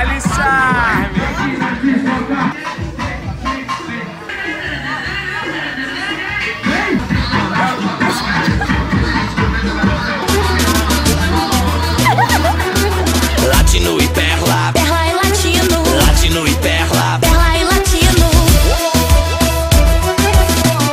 Miley